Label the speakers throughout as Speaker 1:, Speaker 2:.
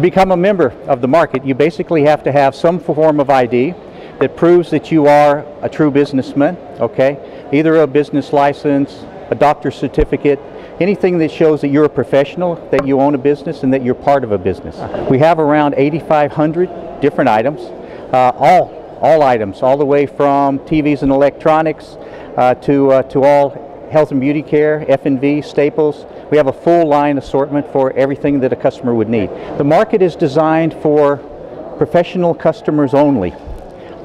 Speaker 1: To become a member of the market, you basically have to have some form of ID that proves that you are a true businessman, okay? Either a business license, a doctor's certificate, anything that shows that you're a professional, that you own a business, and that you're part of a business. We have around 8,500 different items, uh, all, all items, all the way from TVs and electronics uh, to, uh, to all health and beauty care, F&V, staples. We have a full line assortment for everything that a customer would need. The market is designed for professional customers only.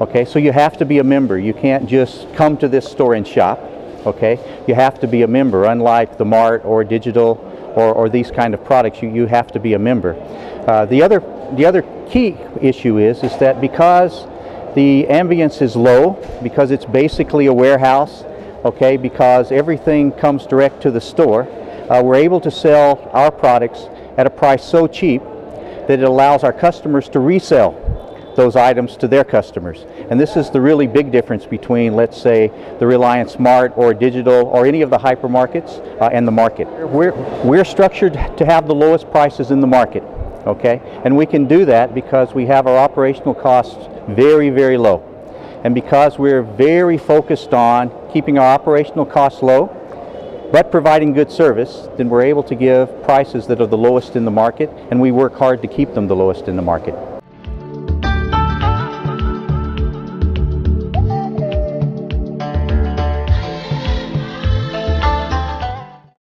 Speaker 1: Okay, so you have to be a member. You can't just come to this store and shop. Okay, you have to be a member. Unlike the Mart or digital or, or these kind of products, you, you have to be a member. Uh, the other the other key issue is is that because the ambience is low, because it's basically a warehouse, okay, because everything comes direct to the store, uh, we're able to sell our products at a price so cheap that it allows our customers to resell those items to their customers. And this is the really big difference between, let's say, the Reliance Mart or digital or any of the hypermarkets uh, and the market. We're, we're structured to have the lowest prices in the market, okay? And we can do that because we have our operational costs very, very low. And because we're very focused on keeping our operational costs low, but providing good service, then we're able to give prices that are the lowest in the market, and we work hard to keep them the lowest in the market.